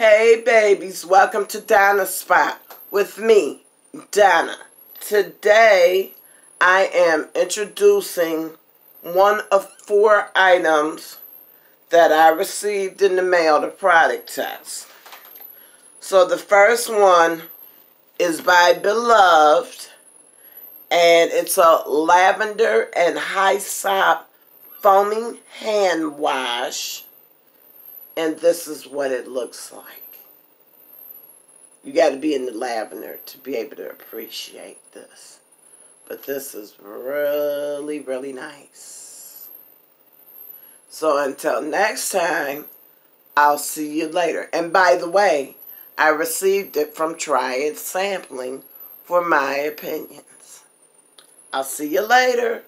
Hey babies, welcome to Donna Spot with me, Donna. Today I am introducing one of four items that I received in the mail, the product test. So the first one is by Beloved and it's a lavender and hyssop foaming hand wash and this is what it looks like. You got to be in the lavender to be able to appreciate this. But this is really, really nice. So until next time, I'll see you later. And by the way, I received it from It Sampling for my opinions. I'll see you later.